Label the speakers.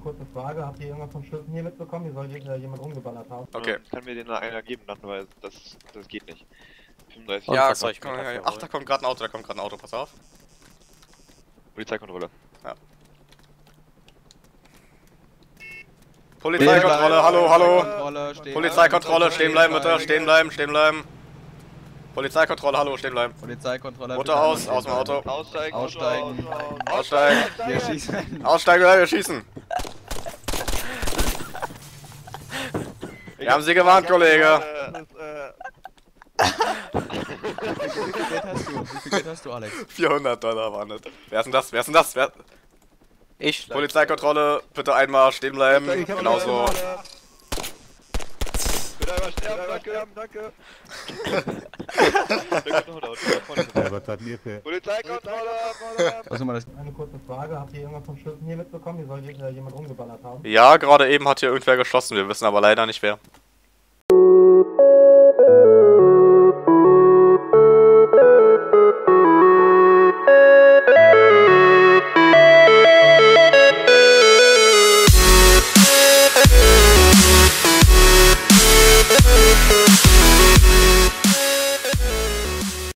Speaker 1: kurze Frage. Habt ihr irgendwas von Schüssen hier mitbekommen? Hier soll äh, jemand umgeballert haben.
Speaker 2: Okay.
Speaker 3: Ähm, Kann mir den einer geben dann, weil das, das geht nicht. 35
Speaker 2: Ja,
Speaker 4: soll ich
Speaker 2: komm, ja, ja. Ach, da kommt gerade ein Auto, da kommt gerade ein Auto, pass auf.
Speaker 3: Polizeikontrolle.
Speaker 2: Polizeikontrolle, hallo, hallo. Polizeikontrolle, stehen bleiben bitte, stehen bleiben, stehen bleiben. Polizeikontrolle, hallo, stehen bleiben.
Speaker 5: Polizeikontrolle. Bitte
Speaker 2: aus, aus dem Auto.
Speaker 3: Aussteigen,
Speaker 5: Aussteigen.
Speaker 2: Aussteigen,
Speaker 5: Wir schießen.
Speaker 2: aussteigen oder wir schießen. Wir haben Sie gewarnt, Kollege.
Speaker 5: Wie viel Geld hast du? Wie viel Geld hast du, Alex?
Speaker 2: 400 Dollar waren das. Wer ist denn das? Wer ist denn das? Wer?
Speaker 4: Ich.
Speaker 2: Polizeikontrolle, bitte einmal stehen bleiben. Genauso.
Speaker 3: Bitte einmal sterben, danke, danke.
Speaker 6: Ja, was hat mir für...
Speaker 3: Polizeikontrolle,
Speaker 5: Was soll man das?
Speaker 1: Eine kurze Frage. Habt ihr irgendwas von Schüssen hier mitbekommen? Hier soll äh, jemand umgeballert haben.
Speaker 2: Ja, gerade eben hat hier irgendwer geschossen, wir wissen aber leider nicht wer.